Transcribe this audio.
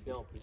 interrompi.